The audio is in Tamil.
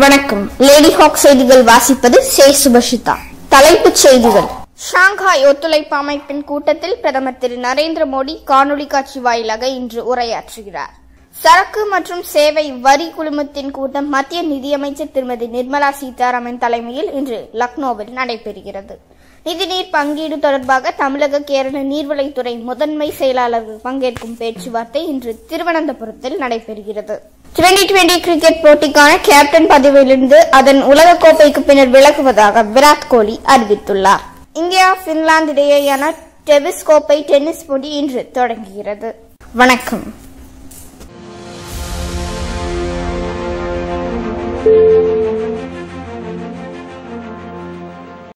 வணக்கம். லேடி ஹாக் செய்திகள் வாசிப்பது சே சுபஷிதா தலைப்புச் செய்திகள். ஷாங்காய் ஒத்துழைப்பு அமைப்பின் கூட்டத்தில் பிரதமர் திரு நரேந்திர மோடி காணொலி காட்சி வாயிலாக இன்று உரையாற்றுகிறார். சரக்கு மற்றும் சேவை வரி குழுமத்தின் கூட்டம் மத்திய நிதியமைச்சர் திருமதி நிர்மலா சீதாராமன் தலைமையில் இன்று லக்னோவில் நடைபெறுகிறது. நிதிநீர் பங்கீடு தொடர்பாக தமிழக கேரள நீர்வளைத்துறை முதன்மை செயலாளர்கள் பங்கேற்கும் பேச்சுவார்த்தை இன்று திருவனந்தபுரத்தில் நடைபெறுகிறது. டுவெண்டி டுவெண்டி கிரிக்கெட் போட்டிக்கான கேப்டன் பதவியிலிருந்து அதன் உலகக்கோப்பைக்கு பின்னர் விலகுவதாக விராட் கோலி அறிவித்துள்ளார். இந்தியா பின்லாந்து இடையேயான டெவிஸ் கோப்பை டென்னிஸ் போட்டி இன்று தொடங்குகிறது. வணக்கம்.